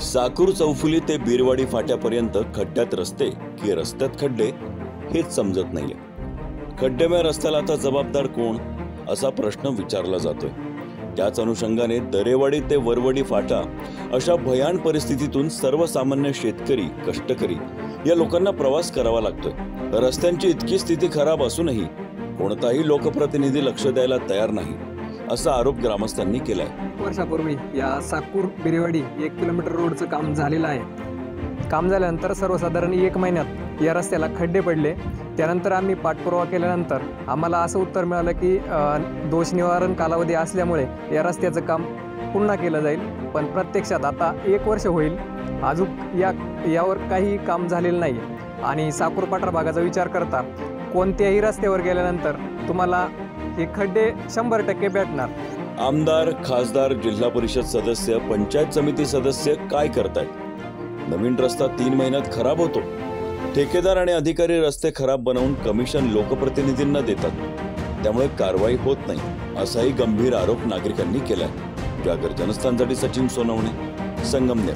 साकूर चौफुली ते बीरवाडी फाट्यापर्यंत खड्ड्यात रस्ते की रस्त्यात खड्डे हेच समजत नाहीये. खड्डेमय रस्त्याला आता जबाबदार कोण? असा प्रश्न विचारला जातोय. त्याच अनुषंगाने दरेवाडी ते वरवडी फाटा अशा भयान परिस्थितीतून सर्वसामान्य शेतकरी कष्टकरी या लोकांना प्रवास करावा लागतोय. रस्त्यांची इतकी स्थिती खराब असूनही कोणताही लोकप्रतिनिधी लक्ष द्यायला तयार नाही. असा आरोप ग्रामस्थांनी केलाय. वर्षापूर्वी या साकूर बिरेवाडी एक किलोमीटर रोडचं काम झालेलं आहे. काम झाल्यानंतर सर्वसाधारण एक महिन्यात या रस्त्याला खड्डे पडले. त्यानंतर आम्ही पाठपुरावा केल्यानंतर आम्हाला असं उत्तर मिळालं की दोष निवारण कालावधी असल्यामुळे या रस्त्याचं काम पुन्हा केलं जाईल. पण प्रत्यक्षात आता एक वर्ष होईल. अजून या यावर काही काम झालेलं नाही. आणि साकूर पाठार भागाचा विचार करता कोणत्याही रस्त्यावर गेल्यानंतर तुम्हाला हे खड्डे शंभर टक्के भेटणार. आमदार खासदार जिल्हा परिषद सदस्य पंचायत समिती सदस्य काय करतायत? नवीन रस्ता तीन महिन्यात खराब होतो. ठेकेदार आणि अधिकारी रस्ते खराब बनवून कमिशन लोकप्रतिनिधींना देतात. त्यामुळे कारवाई होत नाही असाही गंभीर आरोप नागरिकांनी केलाय. जागर जनस्थानसाठी सचिन सोनवणे संगमनेर.